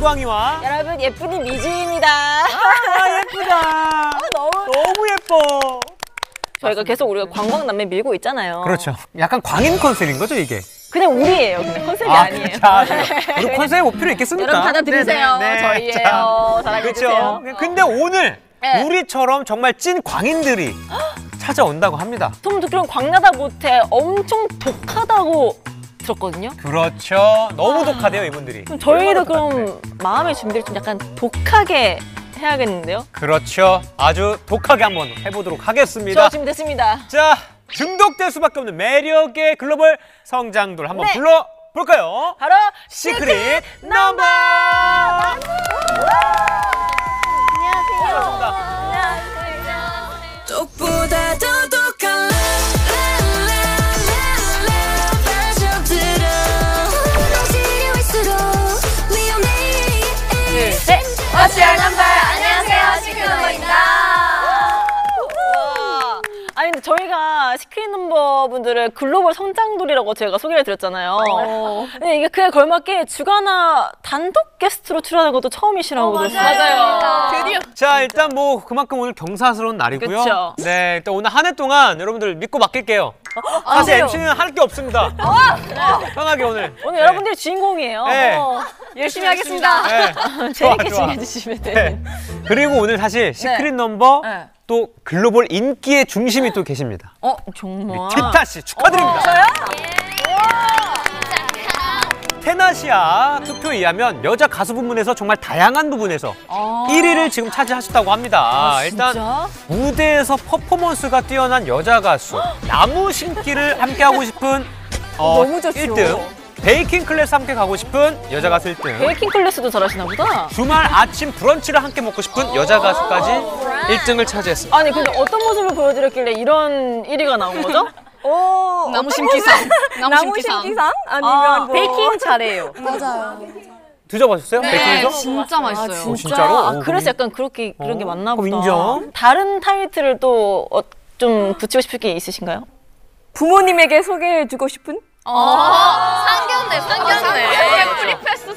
김광희와 여러분 예쁜이 미주입니다. 아 예쁘다. 너무 너무 예뻐. 저희가 계속 우리가 관광남매 밀고 있잖아요. 그렇죠. 약간 광인 컨셉인 거죠 이게. 그냥 우리예요. 그냥 컨셉이 아, 니에요 자, 우리 컨셉 못 필요 있겠습니까? 여러분 받아들이세요. 네, 네, 네. 저희예요. 자, 사랑해주세요. 그렇죠. 근데 오늘 네. 우리처럼 정말 찐 광인들이 찾아온다고 합니다. 소문 듣기로는 광나다 못해 엄청 독하다고 들었거든요. 그렇죠. 너무 독하대요 이분들이. 그럼 저희도 그럼. 마음의 준비를 좀 약간 독하게 해야겠는데요. 그렇죠. 아주 독하게 한번 해보도록 저 하겠습니다. 준비됐습니다. 자, 중독될 수밖에 없는 매력의 글로벌 성장돌 한번 네. 불러볼까요? 바로 시크릿 넘버! 안녕하세요. 더 독한 저희가 시크릿 넘버 분들을 글로벌 성장돌이라고 제가 소개를 드렸잖아요. 근데 이게 그에 걸맞게 주간아 단독 게스트로 출연한 것도 처음이시라고 들었어요. 드디어 자, 일단 뭐 그만큼 오늘 경사스러운 날이고요. 그쵸. 네, 일단 오늘 한 해 동안 여러분들 믿고 맡길게요. 사실 돼요. MC는 할 게 없습니다. 편하게 오늘. 오늘 네. 여러분들이 주인공이에요. 네. 어, 열심히 하겠습니다. 네. 재밌게 좋아, 좋아. 진행해주시면 돼요. 네. 그리고 오늘 사실 시크릿 넘버 네. 또 글로벌 인기의 중심이 또 계십니다. 어 정말. 디타 씨 축하드립니다. 저요? 텐아시아 투표에 의하면 여자 가수 부문에서 정말 다양한 부분에서 1위를 지금 차지하셨다고 합니다. 일단 진짜? 무대에서 퍼포먼스가 뛰어난 여자 가수 나무 심기를 함께 하고 싶은 어, 너무 좋죠. 1등 baking class 함께 가고 싶은 여자 가수 1등 baking class도 잘하시나 보다. 주말 아침 브런치를 함께 먹고 싶은 여자 가수까지 1등을 차지했습니다. 아니 근데 어떤 모습을 보여드렸길래 이런 1위가 나온 거죠? 오, 나무 심기상. 나무 심기상. 아니면 아, 베이킹 잘해요. 드셔보셨어요? 네, 베이킹에서? 진짜 맛있어요. 어, 진짜로? 아, 어, 그래서 약간 그렇게 그런 게 어, 맞나 보다. 인정. 다른 타이틀을 또 어, 좀 붙이고 싶을 게 있으신가요? 부모님에게 소개해주고 싶은? 상견례, 상견례.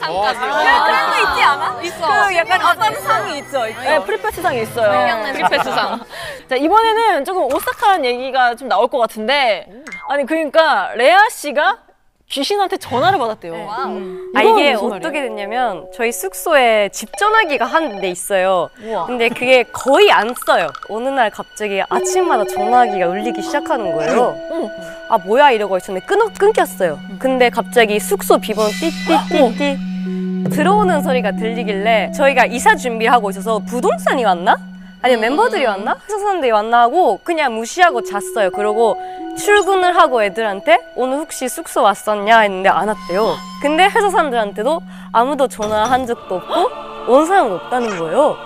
상까지. 그런 거 있지 않아? 있어. 그 약간 어떤 상이 있죠. 있죠. 네, 프리패스상이 있어요. 프리패스상. 자, 이번에는 조금 오싹한 얘기가 좀 나올 것 같은데 아니 그러니까 레아 씨가 귀신한테 전화를 받았대요. 아 이건 이게 무슨 어떻게? 됐냐면 저희 숙소에 집 전화기가 한 대 있어요. 우와. 근데 그게 거의 안 써요. 어느 날 갑자기 아침마다 전화기가 울리기 시작하는 거예요. 아 뭐야 이러고 있었는데 끊어 끊겼어요. 근데 갑자기 숙소 비번 띠띠띠띠 들어오는 소리가 들리길래 저희가 이사 준비하고 있어서 부동산이 왔나? 아니면 멤버들이 왔나? 회사 사람들이 왔나 하고 그냥 무시하고 잤어요. 그러고 출근을 하고 애들한테 오늘 혹시 숙소 왔었냐 했는데 안 왔대요. 근데 회사 사람들한테도 아무도 전화한 적도 없고 온 사람은 없다는 거예요.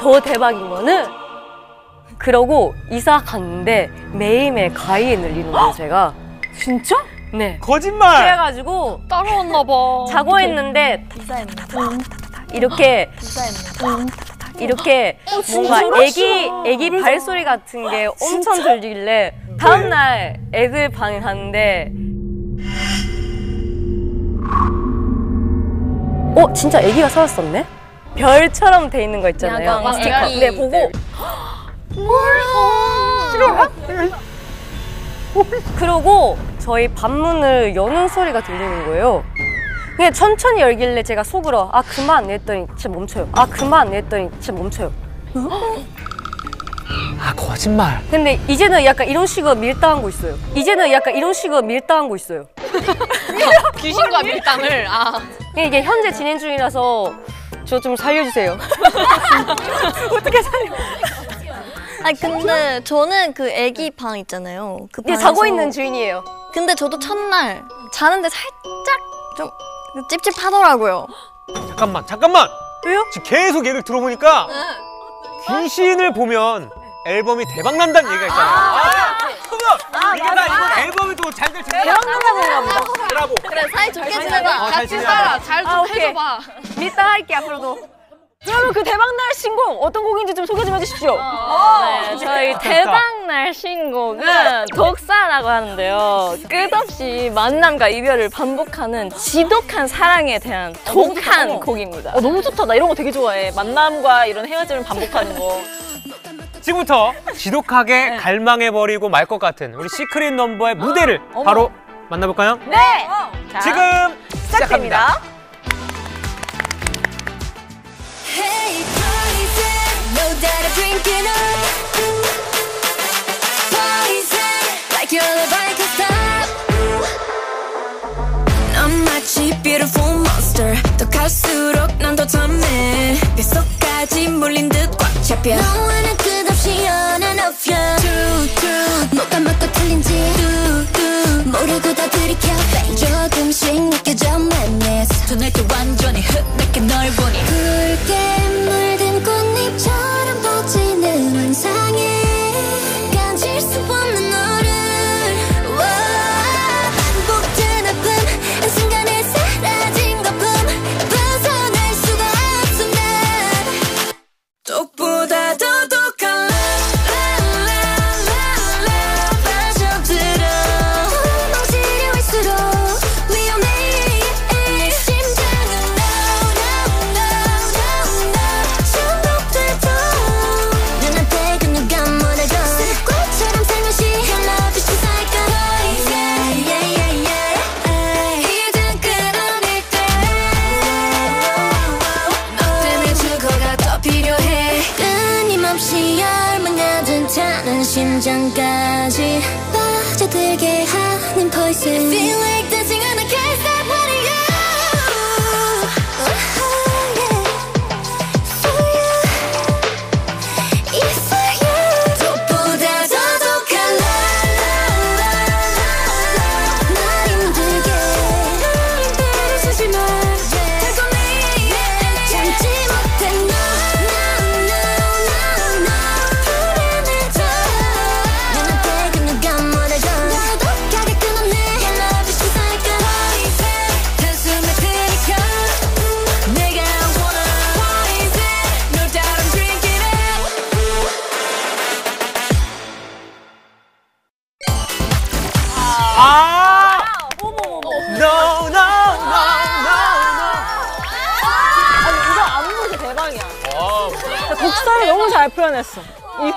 더 대박인 거는 그러고 이사 갔는데 매일매일 가위에 늘리는 거예요, 제가. 진짜? 네. 거짓말! 그래가지고 따라왔나 봐. 자고 했는데 이렇게 이렇게 뭔가 애기 애기 발소리 같은 게 엄청 들리길래 다음 날 애들 방에 갔는데 어 진짜 애기가 살았었네? 별처럼 돼 있는 거 있잖아요. 스티커 애기 네 보고. 그러고 저희 방문을 여는 소리가 들리는 거예요. 그냥 천천히 열길래 제가 속으로 아 그만 냈더니 진짜 멈춰요. 아 그만 냈더니 진짜 멈춰요. 아, 거짓말. 근데 이제는 약간 이런 식으로 밀당한 거 있어요. 이제는 약간 이런 식으로 밀당한 거 있어요. 귀신과 밀당을. 아. 이게 현재 진행 중이라서 저 좀 살려주세요. 어떻게 살려? 아니 근데 저는 그 애기 방 있잖아요. 그 이게 방에서 자고 있는 주인이에요. 근데 저도 첫날 자는데 살짝 좀 찝찝하더라고요. 잠깐만, 잠깐만! 왜요? 지금 계속 얘를 들어보니까 귀신을 보면 앨범이 대박 난다는 얘기가 있잖아요. 아, 그러면 이게 다 이거 앨범이 또 잘될 텐데. 대박 난다고 보다. 브라보. 그래 사이 좋게 지내자. 어, 잘 같이. 살아. 잘 좀 아, 오케이. 해줘봐. 밀당할게 앞으로도. 그러면 그 대박날 신곡 어떤 곡인지 좀 소개 좀 해주십시오. 네, 저희 대박날 신곡은 독사라고 하는데요. 끝없이 만남과 이별을 반복하는 지독한 사랑에 대한 독한 어머. 곡입니다. 어, 너무 좋다. 나 이런 거 되게 좋아해. 만남과 이런 헤어짐을 반복하는 거. 지금부터 지독하게 갈망해버리고 말 것 같은 우리 시크릿 넘버의 무대를 바로 만나볼까요? 네. 자, 지금 시작합니다. 시작됩니다. 갈수록 난. 조금씩 느껴져 madness 전날 때 완전히 흩날게 널 보니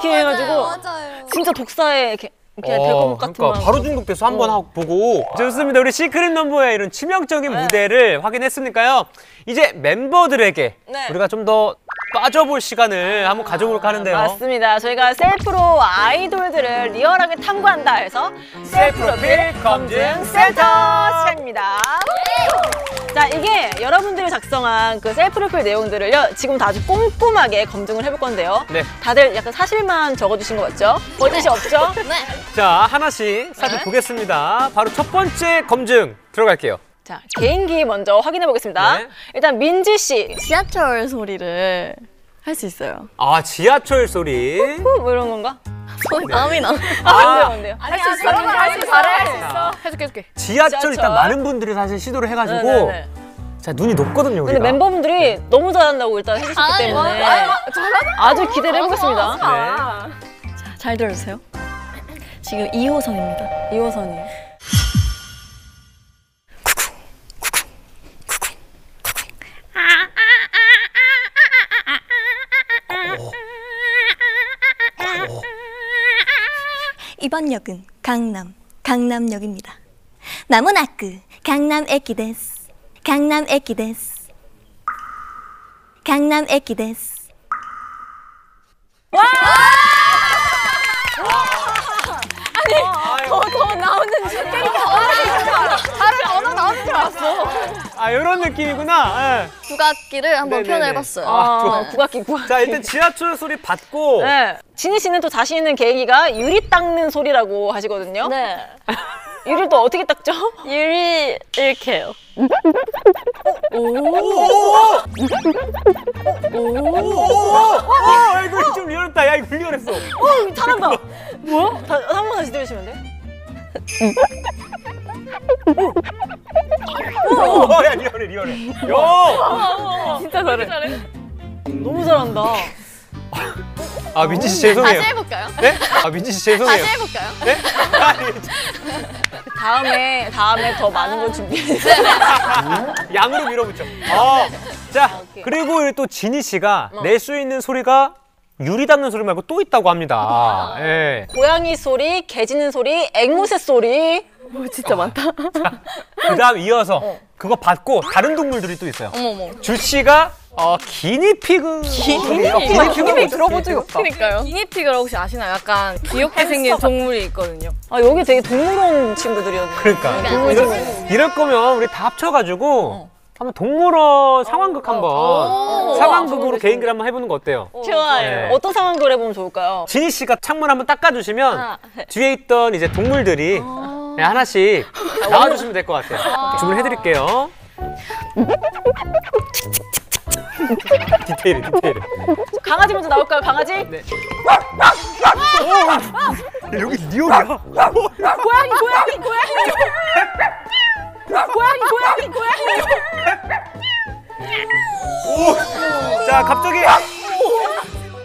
이렇게 해가지고 진짜 독사에 이렇게 이렇게 될 것 같은 그러니까 거. 바로 중독돼서 한 번 하고 보고 좋습니다. 우리 시크릿 넘버의 이런 치명적인 무대를 확인했으니까요. 이제 멤버들에게 네. 우리가 좀 더 빠져볼 시간을 한번 가져볼까 하는데요. 맞습니다. 저희가 셀프로 아이돌들을 리얼하게 탐구한다 해서 셀프 프로필 검증 센터 시간입니다. 자, 이게 여러분들이 작성한 그 셀프 프로필 내용들을요, 지금부터 아주 꼼꼼하게 검증을 해볼 건데요. 네. 다들 약간 사실만 적어주신 거 맞죠? 거짓이 없죠? 자, 하나씩 살펴보겠습니다. 바로 첫 번째 검증 들어갈게요. 자, 개인기 먼저 확인해 보겠습니다. 네. 일단 민지 씨, 지하철 소리를 할 수 있어요. 아, 지하철 소리. 뭐 이런 건가? 마음이 나. 아, 안 돼요, 안 돼요. 할 수 있어. 할수 있어. 잘해 할수 있어. 해줄게 해줄게. 지하철 지하철. 일단 많은 분들이 사실 시도를 해가지고 네네네. 자 눈이 높거든요 근데 우리가. 멤버분들이 너무 잘한다고 일단 해주셨기 때문에 아주 기대를 해보겠습니다. 네. 잘 들어주세요. 지금 2호선입니다. 2호선이요. 이번 역은 강남, 강남역입니다. まもなく, 강남 駅です, 강남 駅です, 강남 에키 데스. 이런 느낌이구나. 예. 국악기를 한번 네네네. 표현해봤어요. 아, 좋아. 어, 국악기 국악기. 자 일단 지하철 소리 받고 네. 진희 씨는 또 자신 있는 계기가 유리 닦는 소리라고 하시거든요. 네. 유리를 또 어떻게 닦죠? 유리 이렇게 해요. 오, 이거 좀 리얼했다. 야 이거 리얼했어. 어, 잘한다. 뭐야? 다, 한번 다시 들으시면 돼. 오, 야 리얼해 리얼해. 야. 진짜 잘해. 너무 잘한다. 아 민지 씨 죄송해요. 다시 해볼까요? 네? 아 민지 씨 죄송해요. 다시 해볼까요? 네? 다음에 다음에 더 많은 걸 준비해. 양으로 밀어붙여. 어. 자 그리고 또 지니 씨가 낼 수 있는 소리가 유리 닿는 소리 말고 또 있다고 합니다. 예. 고양이 소리, 개 짖는 소리, 앵무새 소리. 진짜 많다. 그다음 이어서 그거 받고 다른 동물들이 또 있어요. 어머머. 주 씨가 어 기니피그 기니피그 기니피그 들어본 적이 없다. 그러니까요. 기니피그를 혹시 아시나요? 약간 귀엽게 생긴 동물이 있거든요. 아 여기 되게 동물원 친구들이었네. 그러니까 동물 이럴. 이럴 거면 우리 다 합쳐가지고 한번 동물원 상황극 한번 상황극으로 개인기를 한번 해보는 거 어때요? 좋아요. 네. 어떤 상황을 해보면 좋을까요? 지니 씨가 창문 한번 닦아주시면 아, 뒤에 있던 이제 동물들이 네, 하나씩 나와주시면 될 것 같아요. 주문해드릴게요. 디테일이 디테일이. 강아지 먼저 나올까요? 강아지? 네. 여기 뉴욕이야. 고양이, 고양이, 고양이. 고양이, 고양이, 고양이. 자 갑자기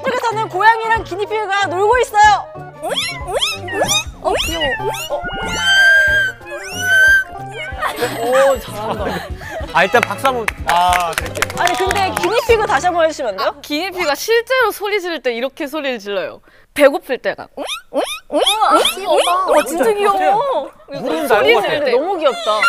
저기서는 고양이랑 기니피그가 놀고 있어요. 어 귀여워. 오 잘한다. 아 일단 박수 한번 아 드릴게요. 아니 근데 기니피그 다시 한번 해주시면 안 돼요? 기니피가 실제로 소리 지를 때 이렇게 소리를 질러요. 배고플 때가. 귀여워. 진짜 귀여워. 물은 소리 지를. 때 너무 귀엽다.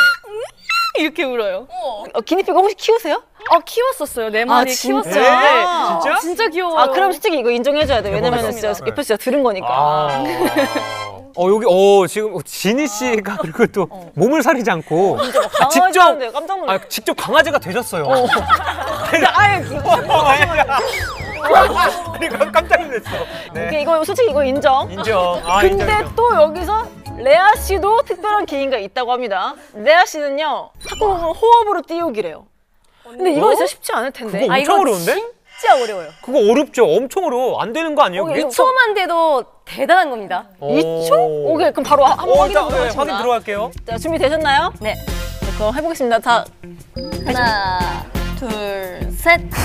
이렇게 울어요. 어, 기니피그 혹시 키우세요? 어 키웠었어요. 네 마리 진짜? 키웠었는데 네? 진짜? 진짜 귀여워요. 아 그럼 솔직히 이거 인정해줘야 돼. 왜냐면 맞습니다. 진짜 옆에서 진짜 들은 거니까. 아. 어 여기 어 지금 지니 씨가 그리고 또 몸을 사리지 않고 아, 직접 강아지인데 깜짝 놀랐어. 아 직접 강아지가 되셨어요. 아예 이거 아니 깜짝 놀랐어. 네. 이거 솔직히 이거 인정. 인정. 아 근데 인정. 인정. 또 여기서 레아 씨도 특별한 개인기가 있다고 합니다. 레아 씨는요 탁구공을 호흡으로 띄우기래요. 근데 이거 진짜 쉽지 않을 텐데. 그거 아, 엄청 이거 어려운데? 진짜 어려워요. 그거 어렵죠. 엄청 어려워. 안 되는 거 아니에요? 그게? 2초만 돼도 대단한 겁니다. 오. 2초? 오케이 그럼 바로 한- 한번 어, 확인해 일단, 네, 보겠습니다. 확인 들어갈게요. 자 준비 되셨나요? 네. 네, 그럼 해보겠습니다. 자 하나, 둘, 셋.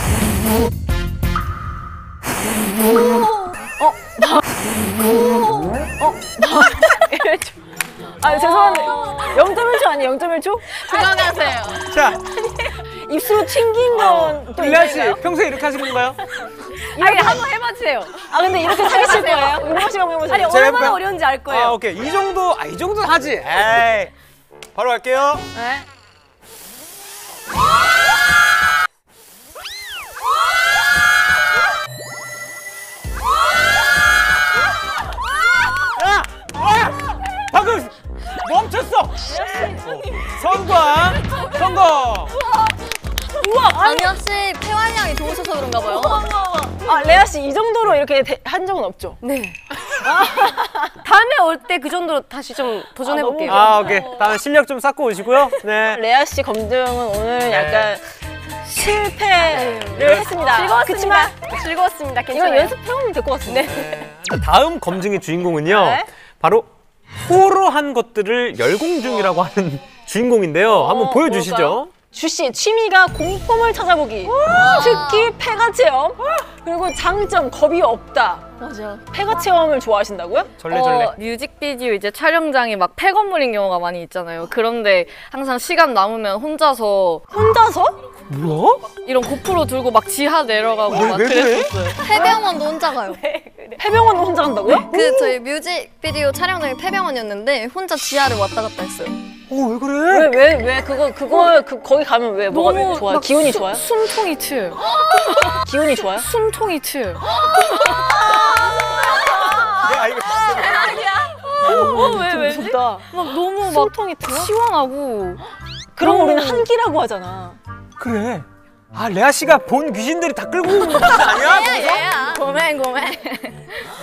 아 죄송한데 0.1초 아니에요? 0.1초? 들어가세요. 자, 입술로 튕긴 건또 빌라 씨 있나요? 평소에 이렇게 하시는 건가요? 아니 한번 해봐주세요. 아 근데 이렇게 사기칠 거예요? 음악 시간 해보세요. 아니 제가 얼마나? 어려운지 알 거예요. 아, 오케이. 이 정도, 아, 이 정도는 하지. 에이. 바로 갈게요. 네. 성공! 성공! 아니 혹시 폐활량이 좋으셔서 그런가 봐요. 아 레아 씨 이 정도로 이렇게 대- 한 적은 없죠? 네. 다음에 올 때 그 정도로 다시 좀 도전해 볼게요. 아, 오케이. 다음 실력 좀 쌓고 오시고요. 네. 레아 씨 검증은 오늘 약간 실패를 했습니다. 즐거웠습니다. 그치만 즐거웠습니다. 이거 괜찮아요. 연습해오면 될 것 같은데. 네. 다음 검증의 주인공은요. 네. 바로 호러한 것들을 열공 중이라고 하는 주인공인데요. 한번 보여주시죠. 뭘까요? 주씨 취미가 공포물 찾아보기 특히 폐가 체험 그리고 장점 겁이 없다 맞아. 폐가 체험을 좋아하시다고요? 절레절레. 어, 뮤직비디오 이제 촬영장이 막 폐건물인 경우가 많이 있잖아요. 그런데 항상 시간 남으면 혼자서 혼자서? 뭐야? 이런 고프로 들고 막 지하 내려가고 왜, 막 왜 그래? 그랬었어요. 폐병원도 혼자 가요. 해병원 혼자 간다고요? 그 저희 뮤직비디오 촬영장이 폐병원이었는데 혼자 지하를 왔다 갔다 했어요. 어, 왜 그래? 왜 왜 왜 그거 그거 그 거기 가면 왜 뭐가 왜 좋아요? 막 기운이 수- 좋아요? 숨통이 트여요. 기운이 좋아요? 숨통이 트여요. 야, 이거. 어, 왜, 왜? 좋다. 막 너무 막 숨통이 트여? 시원하고 그럼 우리는 한기라고 하잖아. 그래. 아, 레아 씨가 본 귀신들이 다 끌고 오는 거 아니야? 고멘 고멘.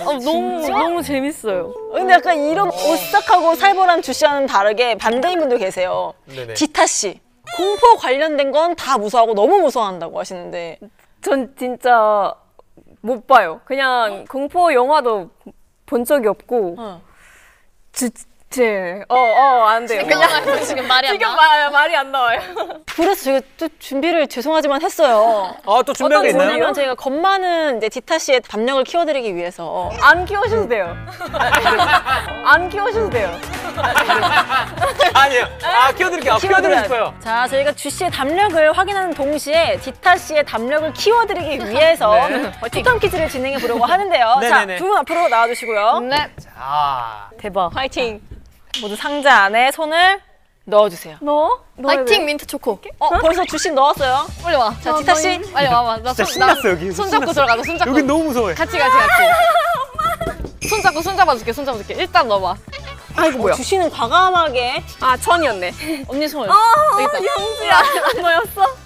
어, 너무 너무 재밌어요. 근데 약간 이런 오싹하고 살벌한 주씨와는 다르게 반대인 분들 계세요. 네네. 기타 씨. 공포 관련된 건 다 무서워하고 너무 무서워한다고 하시는데 전 진짜 못 봐요. 그냥 공포 영화도 본 적이 없고 어. 지- 제. 어, 어, 안 돼요. 그냥 지금 말이 안 지금 말, 말이 안 나와요. 그래서 제가 또 준비를 죄송하지만 했어요. 아, 또 준비한 게 있나요? 왜냐면 제가 겁 많은 이제 디타 씨의 담력을 키워드리기 위해서 안 키우셔도 돼요. 안 키우셔도 돼요. 아니요. 아, 키워드릴게요. 아, 키워드리고 싶어요. 자, 저희가 주 씨의 담력을 확인하는 동시에 디타 씨의 담력을 키워드리기 위해서 네. 더듬 퀴즈를 진행해 보려고 하는데요. 자, 네네네. 두분 앞으로 나와주시고요. 네. 아, 대박. 화이팅! 모두 상자 안에 손을 넣어주세요. 너? 파이팅 민트 초코. 어, 벌써 주씨 넣었어요. 빨리 와. 자, 디타 씨. 빨리 와봐. 나 진짜 손, 신났어, 나 여기. 손 잡고 신났어. 들어가자. 손 잡고. 여긴 너무 무서워요. 같이 같이 같이. 손 잡고 손 잡아줄게. 손 잡아줄게. 일단 넣어봐. 아이고, 뭐야. 주 씨는 과감하게. 아, 천이었네. 언니 손. 아, 여기다. 영지야. 너였어?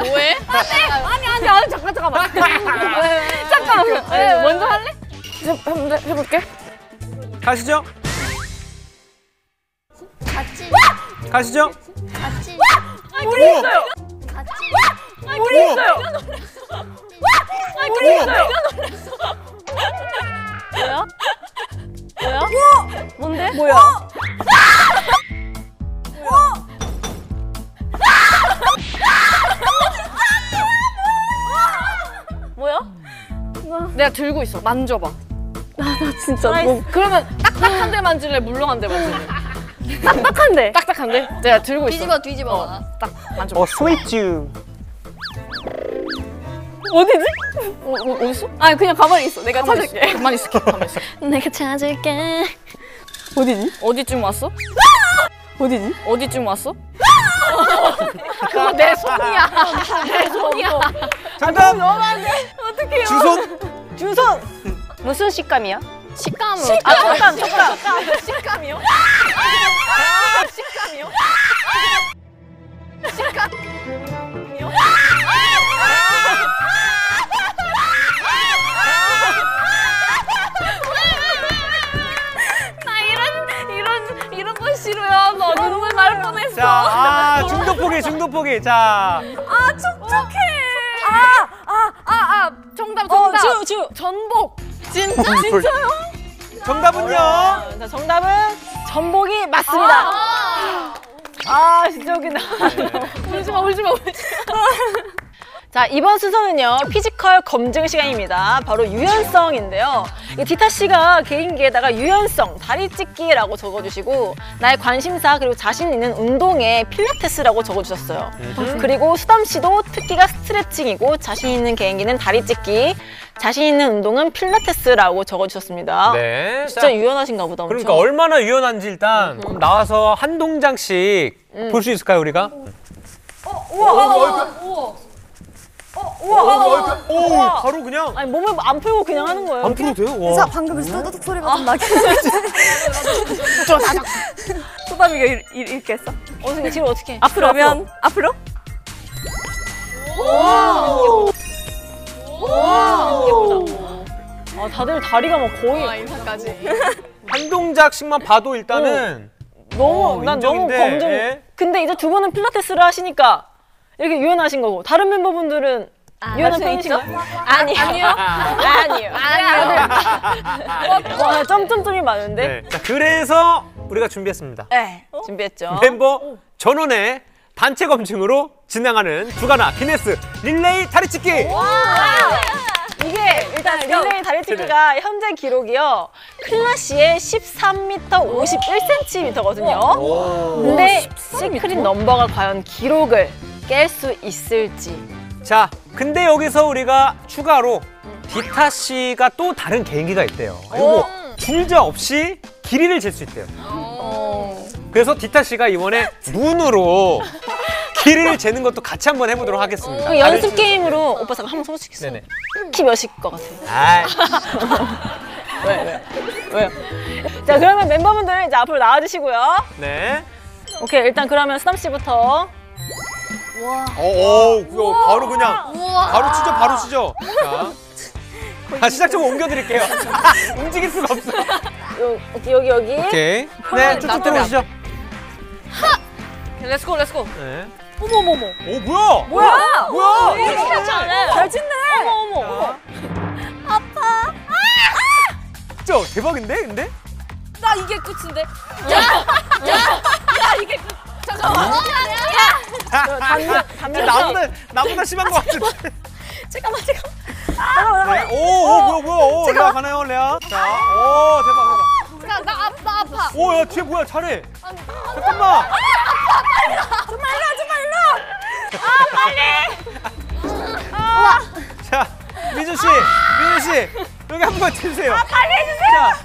뭐해? 아니, 아니, 아니, 잠깐, 잠깐만. 잠깐만. 네, 먼저 할래? 해, 해, 해볼게. 가시죠. 같이 가시죠. 같이 물이 있어요. 같이 물이 있어요. 물이 있어요. 뭔데? 뭐야? 뭐야? 내가 들고 있어. 만져봐. 진짜 뭐, 그러면 딱딱한 데 만질래? 물렁한 데 만질래? 딱딱한데. 딱딱한데? 내가 들고 있어. 뒤집어 뒤집어. 딱 만져봐. 어, 스위트. 어디지? 어, 어, 어딨어? 아니, 그냥 가만히 있어. 내가 찾을게. 가만히 있을게. 가만히 있을게. 내가 찾을게. 어디지? 어디쯤 왔어? 어디지? 어디쯤 왔어? 그거 내 손이야. 내 손이야. 정답! 어떡해요? 주손? 주손! 무슨 식감이야? 식감은 아, 촉감, 촉감. 식감이요? 식감이요? 나 이런, 이런, 이런 건 싫어요. 너 눈물 날 뻔했어. 자, 아, 중독 포기, 중독 포기. 자, 아, 촉촉해. 아, 아, 아, 아. 정답, 어, 아, 정답. 주, 주. 전복. 진짜? 진짜요? 정답은요? 자, 정답은 전복이 맞습니다. 아, 진짜 웃긴다. 울지 마, 울지 마, 울지 마. 자, 이번 순서는요, 피지컬 검증 시간입니다. 바로 유연성인데요. 이 디타 씨가 개인기에다가 유연성, 다리 찢기라고 적어주시고, 나의 관심사, 그리고 자신 있는 운동에 필라테스라고 적어주셨어요. 그리고 수담 씨도 특기가 스트레칭이고, 자신 있는 개인기는 다리 찢기, 자신 있는 운동은 필라테스라고 적어주셨습니다. 네. 진짜 자, 유연하신가 보다. 엄청. 그러니까 얼마나 유연한지 일단 그럼 나와서 한 동작씩 볼수 있을까요, 우리가? 우와! 오, 바로 그냥 아니, 몸을 안 풀고 그냥 하는 거예요. 안 풀어도 돼요? 와. 방금 소도둑 소리가 좀 나게. 소담이가 이- 이렇게 했어? 어떻게, 지금 어떻게? 앞으로 하면 앞으로? 아, 다들 다리가 막 거의. 아, 인사까지. 한 동작씩만 봐도 일단은 너무 어, 난 너무 인정인데, 검증. 예. 근데 이제 두 분은 필라테스를 하시니까 이렇게 유연하신 거고 다른 멤버분들은 유연한 편이신가요? 아니요. 아니요. 아니요. 아니요. 와, 점점점이 많은데. 네. 자, 그래서 우리가 준비했습니다. 네. 준비했죠. 멤버 전원의 단체 검증으로 진행하는 주간화 기네스 릴레이 다리찢기. 이게 일단 릴레이 다리찢기가 현재 기록이요. 클라씨의 13m 51cm거든요. 근데 시크릿 넘버가 과연 기록을 깰 수 있을지. 자, 근데 여기서 우리가 추가로 디타 씨가 또 다른 개인기가 있대요. 이거 줄자 없이 길이를 잴 수 있대요. 그래서 디타 씨가 이번에 눈으로 길이를 재는 것도 같이 한번 해보도록 하겠습니다. 그 연습 게임으로 오빠 잠깐 한번 써보시겠어요? 네네. 키 몇일 것 같아요? 아, 왜요? 자 그러면 멤버분들 이제 앞으로 나와주시고요. 네. 오케이 일단 그러면 수담 씨부터. 오, 오, 그거 바로 그냥 바로 치죠, 바로 치죠. 자, 자 시작점 옮겨드릴게요. 움직일 수가 없어. 요, 여기 여기. 오케이. 네, 쭉쭉 들어오시죠. Let's go, let's go. 네. 어머머머. 오, 뭐야? 뭐야? 뭐야? 잘 찍네. 어머 어머. 진짜 대박인데, 근데? 야 이게 끝인데. 야야 이게 끝. 잠깐만. 나보다 나보다 심한 것 같은데. 잠깐만 잠깐만. 네. 오, 오 뭐야 뭐야. 오, 레아 가나요, 레아? 자, 오 대박 대박. 나, 나 아파 아파. 오, 야 뒤에 뭐야 잘해. 잠깐만. 자, 민주 씨, 민주 씨, 여기 한번 치세요. 아, 빨리 해주세요. 아,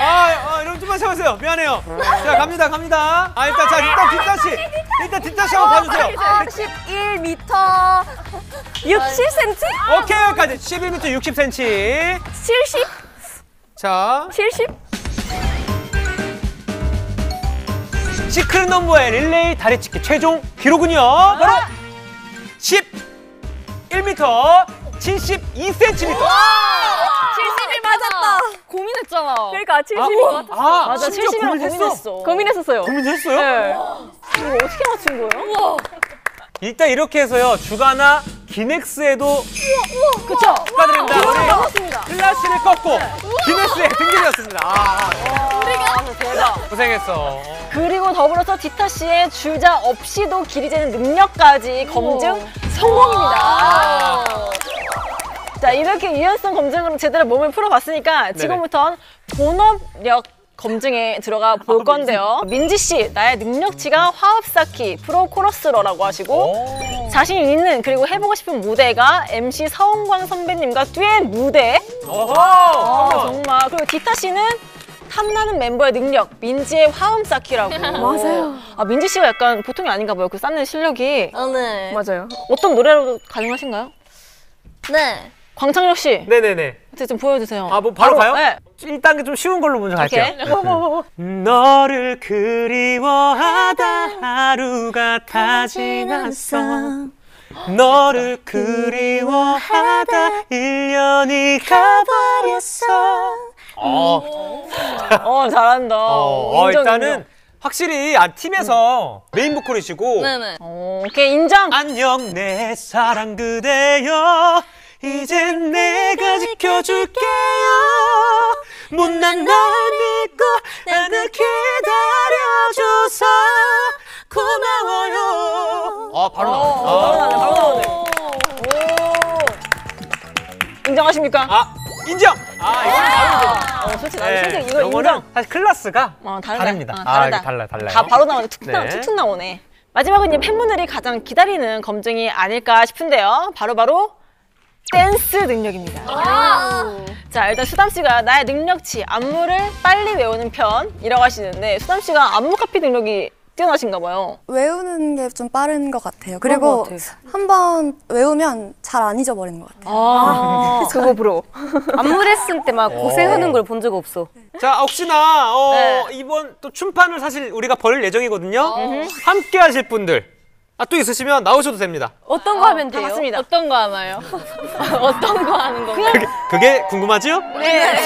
아, 여러분 좀만 참으세요. 미안해요. 자, 갑니다, 갑니다. 아, 일단 자, 일단 뒷다시, 일단 뒷다시 한번 봐주세요. 41m 60cm? 오케이, 여기까지. 11m 60cm. 70? 자, 70? 시크릿 넘버의 릴레이 다리찢기 최종 기록은요. 바로 11m 72cm. 70이 맞았다. 고민했잖아. 그러니까 70이 맞았다. 아, 맞아 심지어 70이랑 고민했어. 고민했어. 고민했었어요. 고민했어요? 네. 이거 어떻게 맞춘 거예요? 일단 이렇게 해서요. 주가나 기넥스에도 그쵸? 축하드립니다. 우리 넘었습니다. 클라시를 꺾고 기네스에 등재되었습니다. 아, 대박. 고생했어. 그리고 더불어서 디타 씨의 주자 없이도 길이 재는 능력까지 검증 성공입니다. 자 이렇게 유연성 검증으로 제대로 몸을 풀어봤으니까 지금부터는 본업력 검증에 들어가 볼 건데요. 민지 씨, 나의 능력치가 화합 쌓기 프로 코러스러라고 하시고 자신 있는 그리고 해보고 싶은 무대가 MC 서은광 선배님과 듀엣 무대. 어허! 아. 정말. 그리고 디타 씨는 탐나는 멤버의 능력, 민지의 화음 쌓기라고. 맞아요. 아, 민지 씨가 약간 보통이 아닌가 봐요. 그 쌓는 실력이. 아, 네. 맞아요. 어떤 노래로도 가능하신가요? 네. 광창력 씨, 네네네. 좀 보여주세요. 아, 뭐 바로, 가요? 네. 1단계 좀 쉬운 걸로 먼저 갈게요. 오케이. 너를 그리워하다 하루가 다 지났어 너를 그리워하다 1년이 가버렸어 어, 어, 잘한다. 어, 어, 인정, 일단은 인정. 확실히 아, 팀에서 메인 보컬이시고 네네. 어, 오케이, 인정. 안녕 내 사랑 그대여 이젠 내가 지켜줄게요 못난 날 믿고 나를 기다려줘서 고마워요 아 바로 나와 바로 나네, 바로 나오네. 오. 인정하십니까? 아 인정 아 이거 바로 어, 솔직히, 네, 솔직히 이거 인정. 사실 클래스가 어. 다릅니다. 어, 아, 다르다. 달라, 달라요. 다 바로 나오네. 툭, 나, 네. 툭툭 나오네. 마지막은 이제 팬분들이 가장 기다리는 검증이 아닐까 싶은데요. 바로바로 댄스 능력입니다. 자, 일단 수담 씨가 나의 능력치, 안무를 빨리 외우는 편이라고 하시는데 수담 씨가 안무 카피 능력이 뛰어나신가 봐요. 외우는 게 좀 빠른 것 같아요. 그리고 한번 외우면 잘 안 잊어버리는 것 같아요. 아, 그거 브로. 안무 레슨 때 막 고생하는 걸 본 적 없어. 자 혹시나 어, 네. 이번 또 춤판을 사실 우리가 벌일 예정이거든요 함께 하실 분들 아, 또 있으시면 나오셔도 됩니다 어떤 거 하면 돼요? 반갑습니다. 어떤 거 하나요? 어떤 거 하는 거? 그게, 그게 궁금하죠? 네.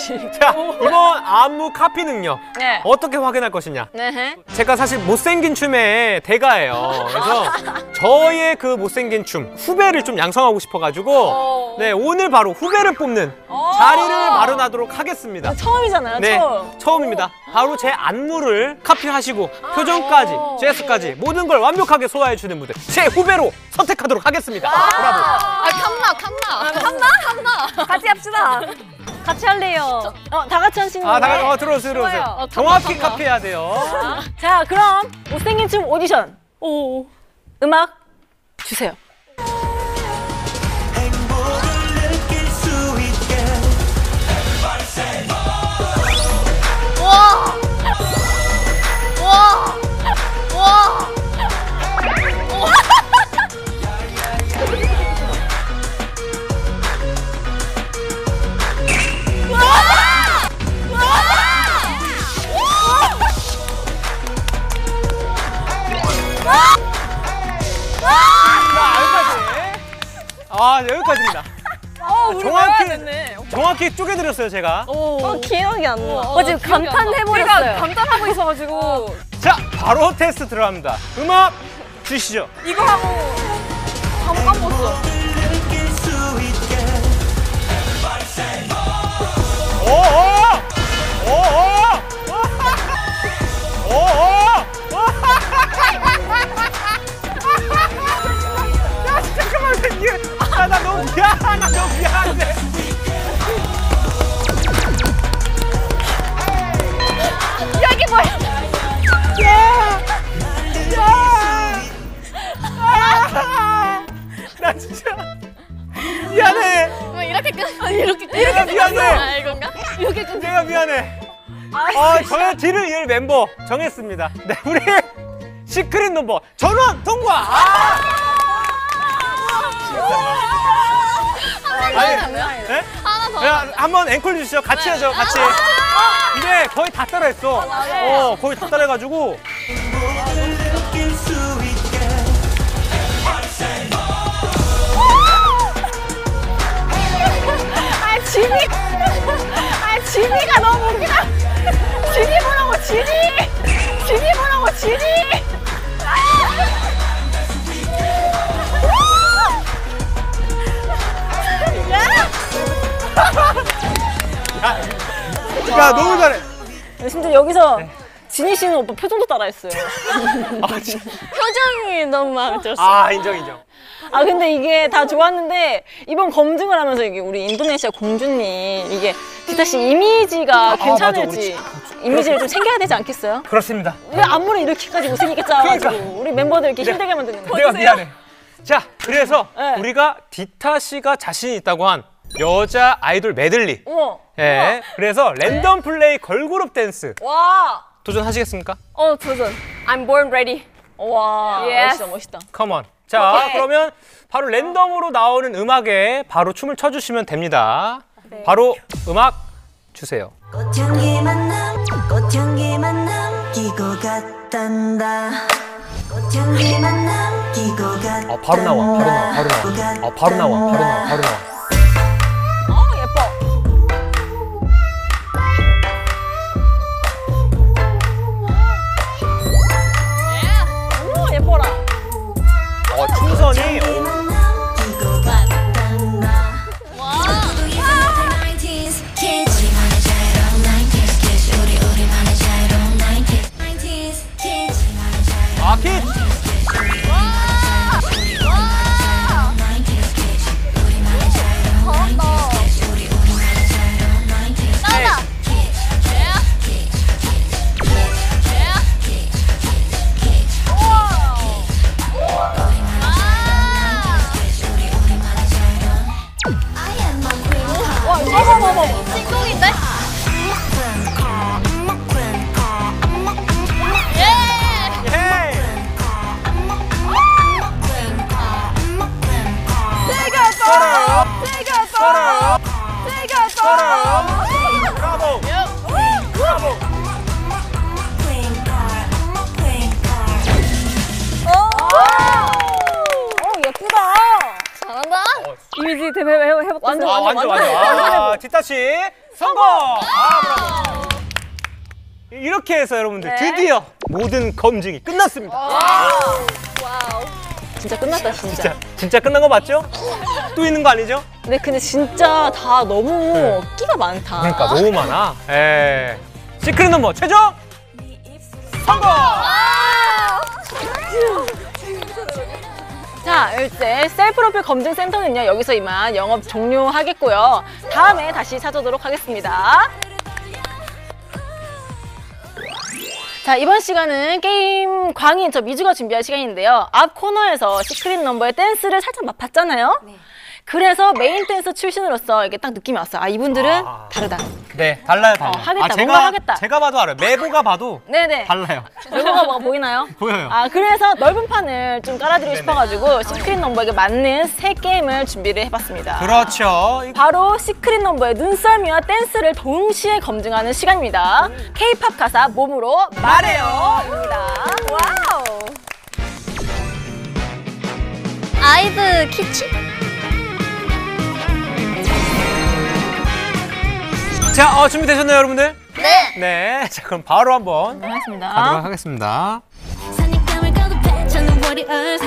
자 이번 안무 카피 능력 네. 어떻게 확인할 것이냐 네. 제가 사실 못생긴 춤의 대가예요. 그래서 저의 그 못생긴 춤 후배를 좀 양성하고 싶어가지고 네 오늘 바로 후배를 뽑는 자리를 마련하도록 하겠습니다. 처음이잖아요, 네 처음. 처음입니다. 바로 제 안무를 카피하시고 표정까지 제스까지 모든 걸 완벽하게 소화해 주는 무대 제 후배로 선택하도록 하겠습니다. 브라보. 아 탐나 탐나. 같이 합시다. 같이 할래요. 어, 다 같이 하시는 아, 다 거예요? 같이 어, 들어오세요, 들어오세요. 좋아요. 어, 정확히 탐나, 탐나. 카피해야 돼요. 자, 그럼 못생긴 춤 오디션. 오. 음악 주세요. 아, 네, 여기까지입니다. 정확히, 정확히 쪼개드렸어요, 제가. 어, 기억이 안 나. 어, 지금 감탄해버렸어요. 감탄하고 있어가지고 자, 바로 테스트 들어갑니다. 음악 주시죠. 이거 하고 한번 까먹었어. 오, 오! 오, 오! 야, 나 너무 미안한데. 야, 이게 뭐야? 야! 야! 아! 나 진짜 미안해. 왜 이렇게 끊? 이렇게 끊? 내가 미안해. 이건가? 이렇게 끊? 내가 미안해. 아, 저의 뒤를 이을 멤버 정했습니다. 네, 우리 시크릿 넘버 전원 통과. 아! 진짜. 아니, 네? 하나 더 야, 한번 앵콜 주시죠. 같이 하죠, 같이. 이게 거의 다 따라했어. 어, 거의 다 따라해가지고. 아 지니 아 지니가 너무 웃기다 지니 보라고 지니 지니 보라고 지니 야, 너무 잘해. 심지어 여기서 지니 씨는 오빠 표정도 따라했어요 아. 표정이 너무 마음에 들었어. 아, 인정, 인정. 아 근데 이게 다 좋았는데 이번 검증을 하면서 이게 우리 인도네시아 공주님 이게 기타 씨 이미지가 아, 괜찮을지 이미지를 좀 챙겨야 되지 않겠어요? 그렇습니다. 왜 아무리 이렇게까지 못생기게 짜가지고 그러니까. 우리 멤버들 이렇게 네. 힘들게 만드는 거야? 내가 미안해. 자, 그래서 네. 우리가 디타 씨가 자신 있다고 한 여자 아이돌 메들리. 어머 예. 그래서 랜덤 플레이 걸그룹 댄스 와 도전하시겠습니까? 어 도전. I'm born ready. 와 Yes. 멋있다 멋있다 come on. 자, 그러면 바로 랜덤으로 나오는 음악에 바로 춤을 춰 주시면 됩니다. 바로 음악 주세요. 꽃향기 만 남 꽃향기 만 남기고 갔단다 꽃향기 만 남기고 갔단다 아, 바로 나와, 바로 나와, 바로 나와. 아, 바로 나와, 바로 나와, 바로 나와. 이미지 대회 해볼게요. 완전 아, 완전, 완전. 아, 디타 씨 성공. 아, 브라보. 이렇게 해서 여러분들 드디어 모든 검증이 끝났습니다. 진짜 끝났다 진짜. 진짜 진짜 끝난 거 맞죠? 또 있는 거 아니죠? 근데 근데 진짜 다 너무 끼가 많다. 그러니까 너무 많아. 에. 시크릿 넘버 최종 성공. 자, 이제 셀프 프로필 검증 센터는요 여기서 이만 영업 종료하겠고요. 다음에 다시 찾아오도록 하겠습니다. 자, 이번 시간은 게임 광인 저 미주가 준비할 시간인데요. 앞 코너에서 시크릿 넘버의 댄스를 살짝 맛봤잖아요. 그래서 메인 댄서 출신으로서 이게 딱 느낌이 왔어요. 아, 이분들은 아. 다르다. 네, 달라요, 달라요. 어, 하겠다, 아, 제가 뭔가 하겠다. 제가 봐도 알아요. 메보가 봐도 네네. 달라요. 로고가 뭐가 보이나요? 보여요. 아 그래서 넓은 판을 좀 깔아드리고 네네. 싶어가지고 시크릿 넘버에게 맞는 세 게임을 준비를 해봤습니다. 그렇죠. 이- 바로 시크릿 넘버의 눈썰미와 댄스를 동시에 검증하는 시간입니다. K-팝 가사 몸으로 말해요입니다. wow. 아이브 키치? 자, 어, 준비되셨나요, 여러분들? 네. 네. 자, 그럼 바로 한번 하겠습니다. 가도록 하겠습니다. warriors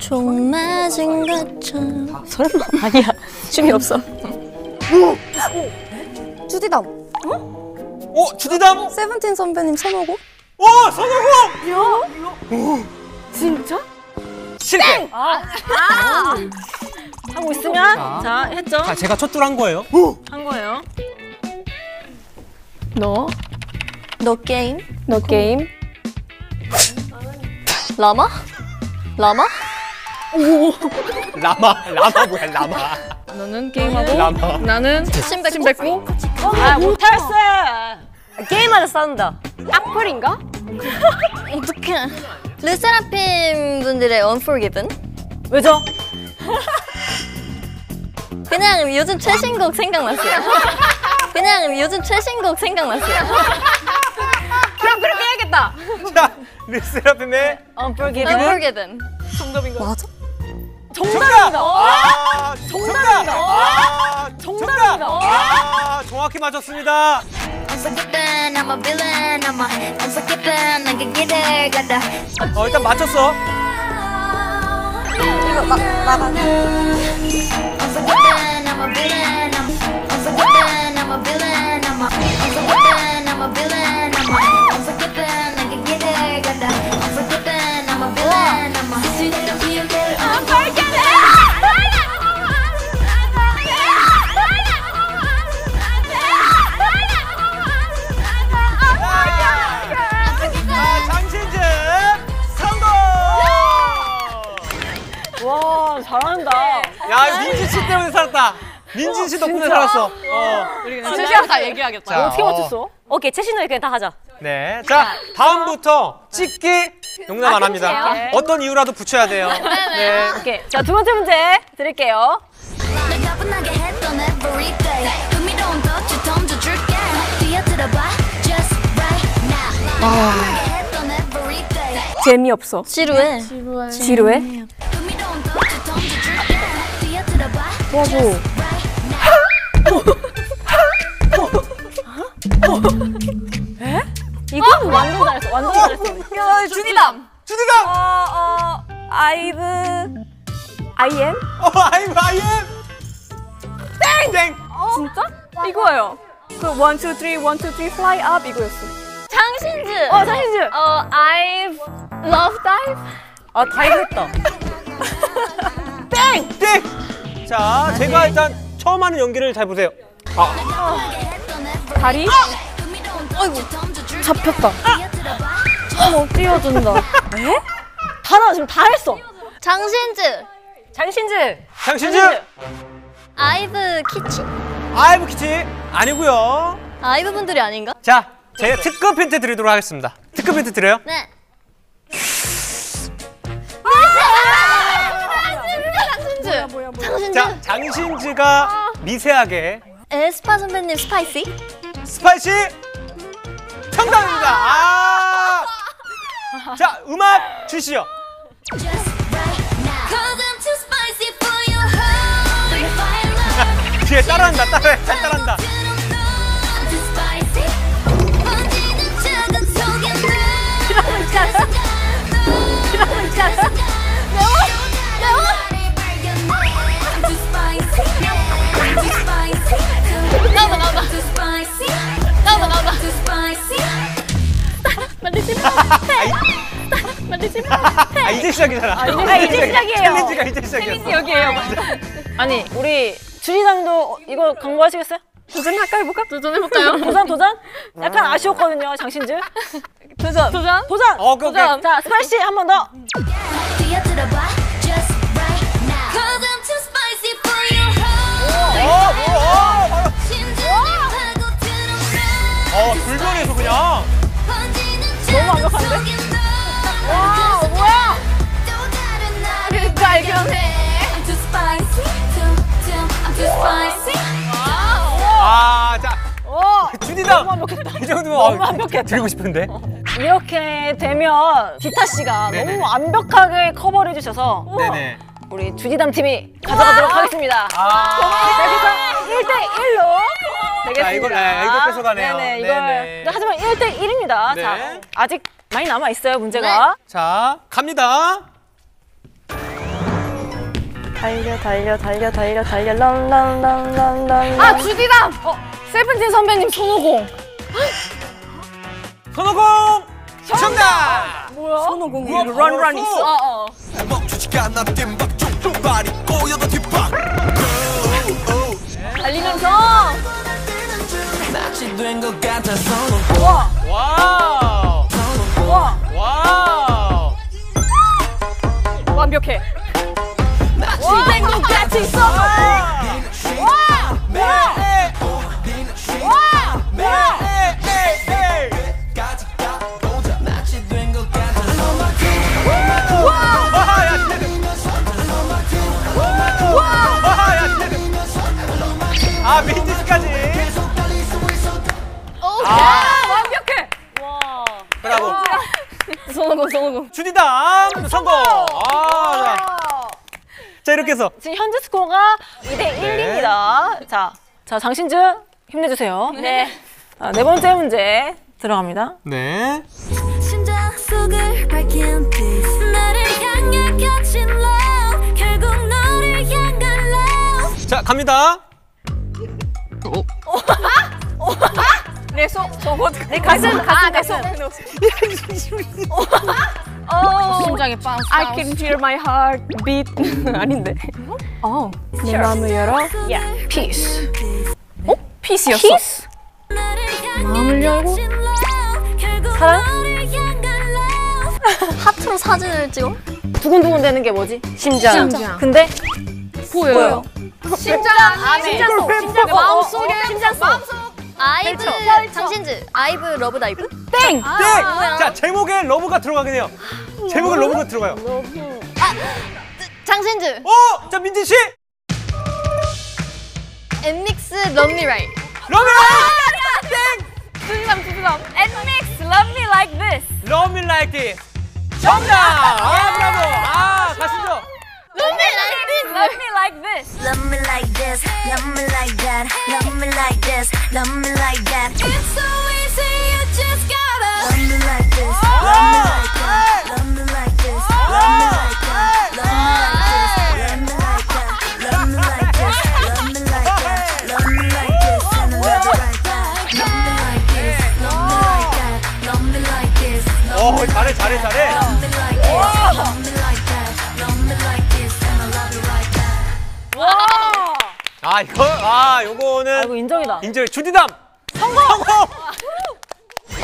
종 맞은 것처럼. 설마 아니야. 춤이 없어. 주디담. 오, 주디담. 세븐틴 선배님 선호고? 오, 선호공. 진짜? 실패. 하고 있으면 자, 했죠? 자, 제가 첫 줄 한 거예요. 한 거예요. 너, 너 게임? 너 게임. 라마? 라마? 라마, 라마 뭐야, 라마. 너는 게임하고 라마. 나는 뱉고. 아, 못했어! 게임하자 싸운다. 악플인가? 어떡해. 르세라핌 분들의 Unforgiven? 왜죠? 그냥 요즘 최신곡 생각났어요. 그냥 요즘 최신곡 생각났어요. 그럼 그렇게 해야겠다. 자, 르세라핌의 Unforgiven. Unforgiven. 맞아? 정답! 아, 정답입니다. 아, 정답! 아, 정확히 가다. 어, 일단 맞췄어. 이거 나, 나가. 민지 씨 덕분에 살았어. 어. 진짜 다 얘기하겠다. 자, 어떻게 어. 맞췄어? 오케이 최신호에 그냥 다 하자. 네. 자, 다음부터 찍기 용납 안 합니다. 네. 어떤 이유라도 붙여야 돼요. 네. 오케이. 자, 두 번째 문제 드릴게요. day 재미없어. 지루해. 지루해? 뛰어들어봐 뭐고? 이거 완전 잘했어. 완전 잘했어. 야, 준이담. 주디가! 어, 어, 아이브, 아이엠? 어, I am! 땡! 땡! 진짜? 이거예요. 그 one two three one two three fly up 이거였어. 장신즈. 어, 장신즈. 어, I've love dive. 아, dive 했다. 땡! 자, 제가 일단 처음 하는 연기를 잘 보세요. 다리? 흥미로운 덫을 던져줄게 잡혔다. 어머, 뛰어준다. 다나 지금 다 했어. 장신즈. 장신즈. 장신즈! 아이브 키치? 아이브 키티 아니고요. 아이브 분들이 아닌가? 자, 제가 특급 힌트 드리도록 하겠습니다. 특급 힌트 드려요? 네. 장신즈. 자, 장신즈가 미세하게 에스파 선배님 Spicy? Spicy 정답입니다. 아! 자, 음악 주시죠. 뒤에 따라한다, 따라해, 잘 따라한다. 아, 이제 시작이잖아. 아, 이제 시작이에요. 챌린지가 이제 시작이었어. 여기에요. 아니, 우리 주리장도 이거 광고하시겠어요? 도전할까 해볼까? 도전해볼까요? 도전, 도전? 약간 아쉬웠거든요, 장신즈. 도전. 도전? 도전! 어, 오케이, 오케이. 자, 스파이시 한 번 더. 어, 뭐, 어, 어, 불변해서 그냥. 와 뭐야 발견해 아, 자. 준이다. 너무 완벽했다. 이 정도면 너무 어, 완벽했다. 드리고 싶은데. 이렇게 되면 디타 씨가 네네. 너무 완벽하게 커버를 해주셔서 네네. 우리 주디담 팀이 가져가도록 하겠습니다. 아. 자, 그래서 1대 1로 되겠습니다. 자, 이걸, 네, 이걸 뺏어가네요. 네네, 이걸. 네네. 하지만 1대 1입니다. 네. 자, 아직 많이 남아 있어요, 문제가. 자, 갑니다. 달려, 달려, 달려, 달려, 달려, 런런런런런. 아, 주디담! 어, 세븐틴 선배님 손오공. 손오공 정답. 뭐야? 손오공이 런런? 있어. 어, 어. 멈추지가 않아 땜박좀 발이 꼬여도 뒷박 달리면서 낯이 된것 같아서 와우. 와우. 완벽해. 낯이 같이 있어. 까지 가보자 낯이 된것 같아서 와. 와. 아, 민지스까지. 아, 완벽해. 브라보. 성공, 성공. 주디담 성공. 아, 자. 자, 이렇게 해서 지금 현재 스코어가 2대 1입니다. 자, 자 장신주 힘내주세요. 네. 자, 네 번째 문제 들어갑니다. 네. 자, 갑니다. 내 속, 저거 내 가슴, 가슴, 내 속. 어. 심장이 빵. I can feel my heart beat. 아닌데. 어. 내 마음을 열어. Yeah. Peace. 어? Peace였어. Peace? 마음을 열고 사랑? 하트로 사진을 찍어? 두근두근 되는 게 뭐지? 심장. 근데 보여요. 심장 안에 심장 속, 심장 마음속에 심장 속. 아이브 장신즈 아이브 love dive? 땡. 네. 자, 제목에 love가 들어가긴 해요. 제목에 love가 들어가요. 장신즈 어, 자, 민지 씨. 엔믹스 love me like love! 두지남 두지남. Nmix love me like this. Love me like this. 정답! 아, 브라보! 아, 가시죠. Love me like this. Love me like this. Love me like this, love me like that, love me like this, love me like that. It's so easy, you just gotta love me like this, love me like that, love me like this, love me like that, love me like this, love me like that, love me like that, love me like this, and I love you like that. Love me like this, love me like that, love me like this, love 어, 잘해, 잘해, 잘해. me like this, love me like that, 아, 이거, 아, 요거는 아이고 인정이다. 인정. 주디담 성공! 성공!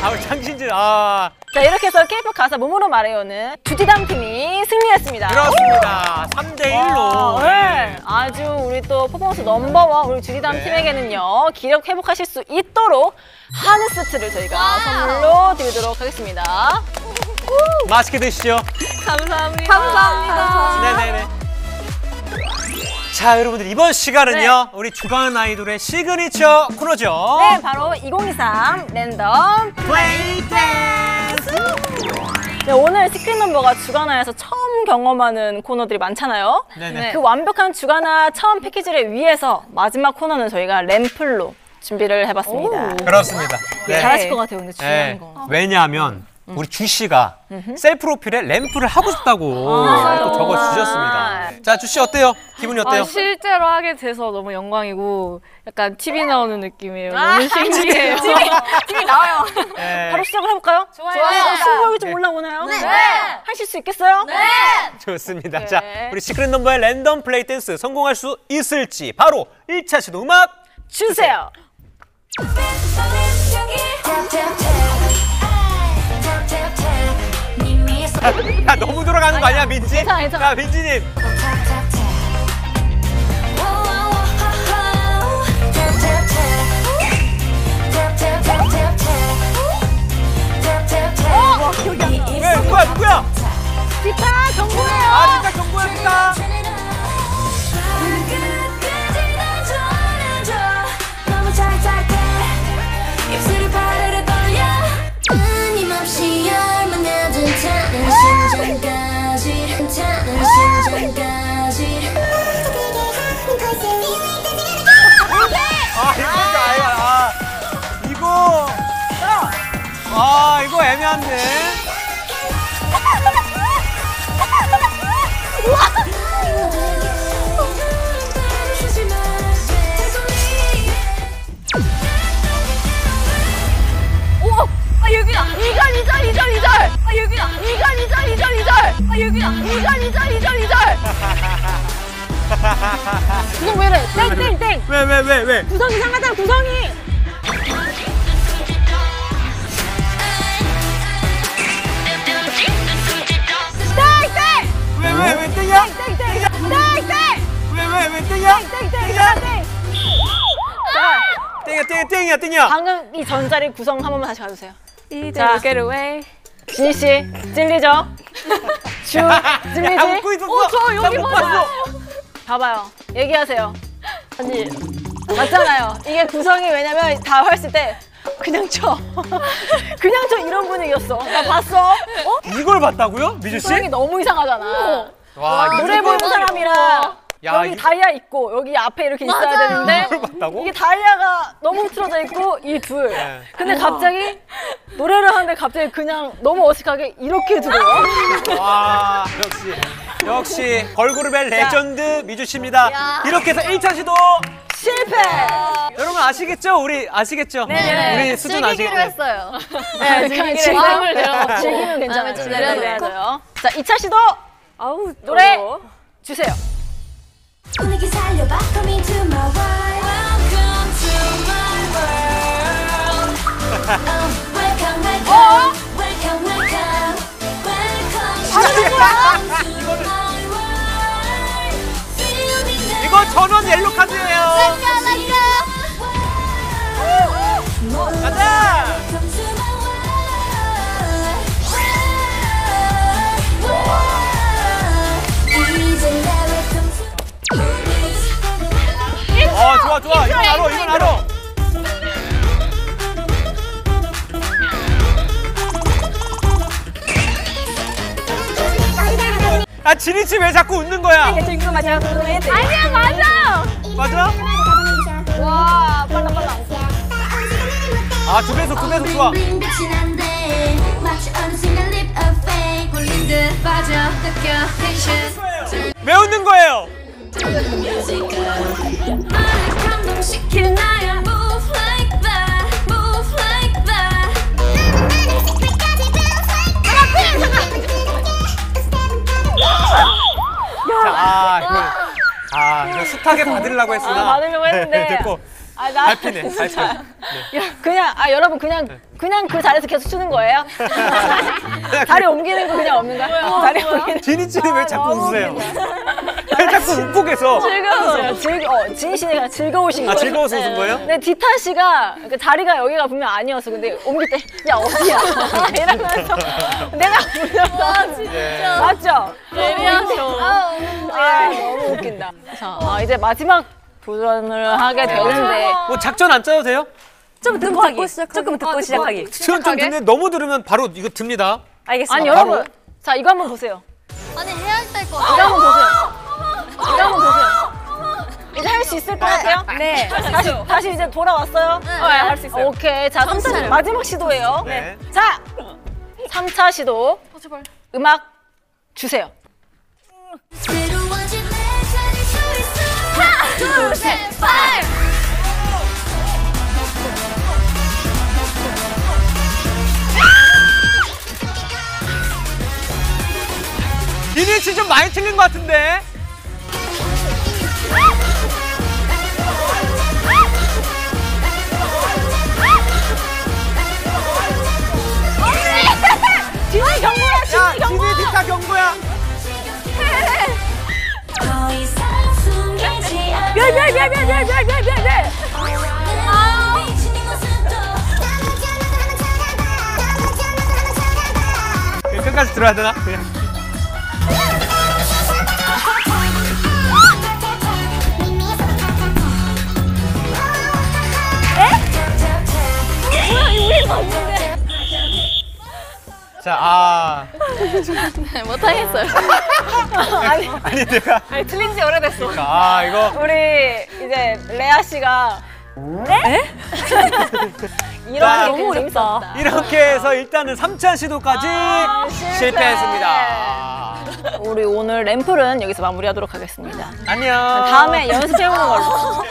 아, 우리 장신진, 아, 자 이렇게 해서 K-pop 가사 몸으로 말해요는 주디담 팀이 승리했습니다. 그렇습니다. 3대 1로. 네. 아주 우리 또 퍼포먼스 넘버원 우리 주디담 네. 팀에게는요 기력 회복하실 수 있도록 한우 세트를 저희가 선물로 드리도록 하겠습니다. 맛있게 드시죠. 감사합니다. 감사합니다. 네네네. 자, 여러분들 이번 시간은요, 우리 주간 아이돌의 시그니처 코너죠. 네, 바로 2023 랜덤 플레이 댄스. 네, 오늘 시크릿 넘버가 주간아에서 처음 경험하는 코너들이 많잖아요. 네네. 그 완벽한 주간아 처음 패키지를 위해서 마지막 코너는 저희가 램플로 준비를 해봤습니다. 그렇습니다. 네. 잘하실 것 같아요, 근데 중요한 네. 거. 왜냐하면 우리 주 씨가 셀프 프로필에 램플을 하고 싶다고 또 적어 주셨습니다. 자, 주씨 어때요? 기분이 어때요? 아, 실제로 하게 돼서 너무 영광이고 약간 TV 나오는 느낌이에요. 너무 신기해요. 티비 나와요. 네. 바로 시작을 해볼까요? 좋아요. 승부욕이 좀 올라오나요? 네. 하실 수 있겠어요? 네. 좋습니다. 자, 우리 시크릿 넘버의 랜덤 플레이 댄스 성공할 수 있을지 바로 1차 시도 음악 주세요. 야, 너무 돌아가는 거 아니야, 민지? 괜찮아, 괜찮아. 자, 민지님. 왜, 누구야, 누구야? 기타 경고예요. 아, 진짜 경고였다. 입 아, 이거 애매한데. 아. 아. 아 왜 이래? 땡땡땡. 왜 왜 왜 왜? 구성 이 상하다 구성이. 왜왜왜 땡이야? 왜왜왜 땡이야? 땡이야 땡이야 땡이야 땡이야. 방금 이 전자리 구성 한 번만 다시 가주세요. 자, get away. 진희 씨 찔리죠? 주 찔리지? 야, 웃고 있었어. 어, 저 여기 나못 봐봐요. 봐봐요. 얘기하세요. 아니 맞잖아요. 이게 구성이 왜냐면 다 했을 때 그냥 쳐. 그냥 쳐 이런 분위기였어. 나 봤어? 어? 이걸 봤다고요, 미주 씨? 구성이 너무 이상하잖아. 와 노래 부르는 사람이랑 야, 여기 이- 다이아 있고 여기 앞에 이렇게 있어야 되는데 이걸 봤다고? 이게 다이아가 너무 틀어져 있고 이 둘. 네. 근데 갑자기 노래를 하는데 갑자기 그냥 너무 어색하게 이렇게 들어요. 와 역시 역시 걸그룹의 레전드 미주 씨입니다. 이렇게 해서 1차 시도 실패. 여러분 아시겠죠? 우리 아시겠죠? 우리 수준 아시겠죠? 했어요. 네, 즐기기를 마음을 내려놓고. 즐기면 괜찮아요. 좀 즐기면 내려놓고. 자, 2차 시도 아우 노래 어려워. 주세요. 분위기 살려봐 Come into my world Welcome to my world oh, Welcome welcome Welcome welcome Welcome to my world Feel me now 이거 전원 옐로 카드예요. 지니 씨, 왜 자꾸 웃는 거야? 이제 이거 맞아. 아니야 맞아. 맞아? 와 빨라 빨라. 아 두 배속 두 배속 좋아. 왜 웃는 거예요? 아 이거 아 이거 숱하게 받으려고 했으나 아, 받으려고 했는데. 됐고 아, 나 밟히네 밟히네. 그냥 아 여러분 그냥 그냥 그 자리에서 계속 추는 거예요? 다리 옮기는 거 그냥 없는 거야? 다리 옮기는 진희 씨는 왜 자꾸 너무 웃으세요? 왜 자꾸 웃고 계속? 즐거워요. 즐거 어, 진희 씨가 즐거우신 아 거예요. 즐거워서 웃은 거예요? 근데 디타 씨가 그 자리가 여기가 분명 아니었어. 근데 옮길 때 야 어디야? 이러면서 내가 불렀어. 진짜 맞죠? 예리하셔. 아 너무 웃긴다. 자, 아, 이제 마지막 도전을 하게 되는데 뭐 작전 안 짜도 돼요? 좀 듣고 하기. 조금 듣고 시작하기. 지금 좀 근데 너무 들으면 바로 이거 듭니다. 알겠습니다. 아니 여러분 자 이거 한번 보세요. 아니 해야 될것 이거 같아. 한번 보세요. 이거 한번 보세요. 이제 할 수 있을 것 같아요? 네. 다시 다시 이제 돌아왔어요? 네, 할 수 있어요. 오케이 자 3차 마지막 시도예요. 네. 자 3차 시도 음악 주세요. 새로워진 내 자리 있어 하나 둘셋 많이 틀린 것 같은데? 진이 경고야 야, 진이 경고. 진희 디타 경고야. 더 이상 숨기지 않아 별별 별 별 별 별 별별. 미친 이곳은 또 끝까지 들어야 되나? 그냥. 자, 아. 못하겠어요. 아니, 내가. 아니 틀린 지 오래됐어. 아, 이거. 우리 이제 레아 씨가 네? 이렇게 자, 너무 재밌었다. 이렇게 해서 일단은 3차 시도까지 아, 실패. 실패했습니다. 우리 오늘 램플은 여기서 마무리하도록 하겠습니다. 안녕. 다음에 연습해 보는 걸로.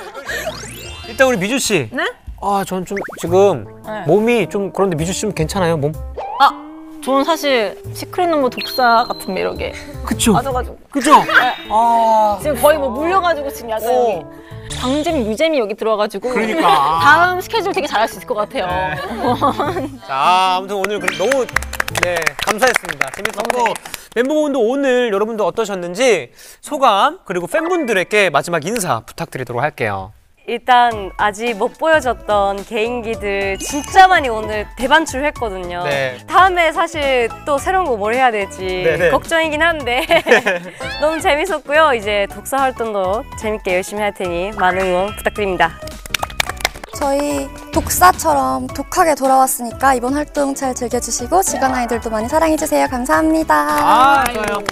일단 우리 미주 씨. 네? 아, 전 좀 지금 네. 몸이 좀 그런데 미주 씨 좀 괜찮아요, 몸? 아, 저는 사실 시크릿 넘버 독사 같은 매력에 그쵸? 빠져가지고 그죠? 아. 지금 거의 뭐 물려가지고 지금 약간 어. 광잼 유잼이 여기 들어와가지고 그러니까. 다음 스케줄 되게 잘할 수 있을 것 같아요. 자, 아무튼 오늘 그- 너무 네 감사했습니다. 재밌었고 멤버분도 오늘 여러분도 어떠셨는지 소감 그리고 팬분들에게 마지막 인사 부탁드리도록 할게요. 일단 아직 못 보여줬던 개인기들 진짜 많이 오늘 대반출 했거든요. 네. 다음에 사실 또 새로운 거 뭘 해야 될지 네네. 걱정이긴 한데 너무 재밌었고요. 이제 독서 활동도 재밌게 열심히 할 테니 많은 응원 부탁드립니다. 저희 독사처럼 독하게 돌아왔으니까 이번 활동 잘 즐겨주시고 주간 아이들도 많이 사랑해주세요. 감사합니다. 아 좋아요.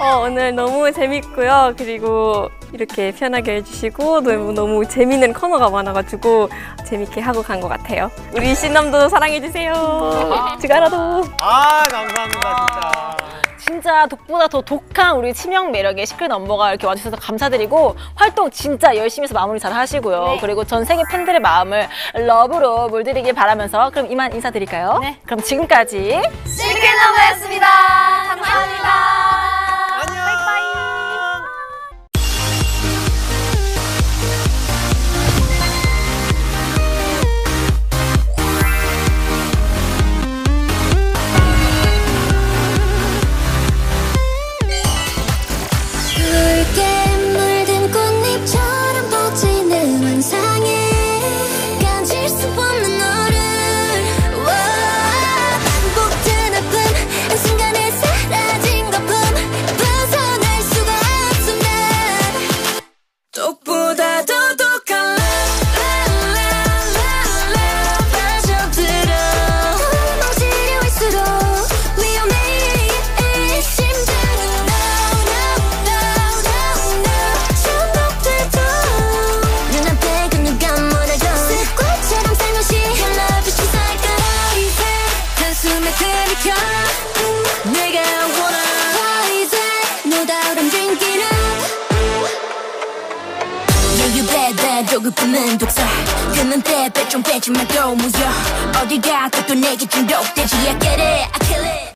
어, 오늘 너무 재밌고요. 그리고 이렇게 편하게 해주시고 너무 너무 재밌는 코너가 많아가지고 재밌게 하고 간 것 같아요. 우리 신남도 사랑해주세요. 주가라도. 아 감사합니다 진짜. 진짜 독보다 더 독한 우리 치명 매력의 시크릿 넘버가 이렇게 와주셔서 감사드리고 활동 진짜 열심히 해서 마무리 잘 하시고요. 그리고 전 세계 팬들의 마음을 love로 물들이길 바라면서 그럼 이만 인사드릴까요? 네. 그럼 지금까지 시크릿 넘버였습니다. 감사합니다. 독사 끊는 때 배좀 빼지 말고 무여 어딜 가도 또 내게 중독되지? I get it, I kill it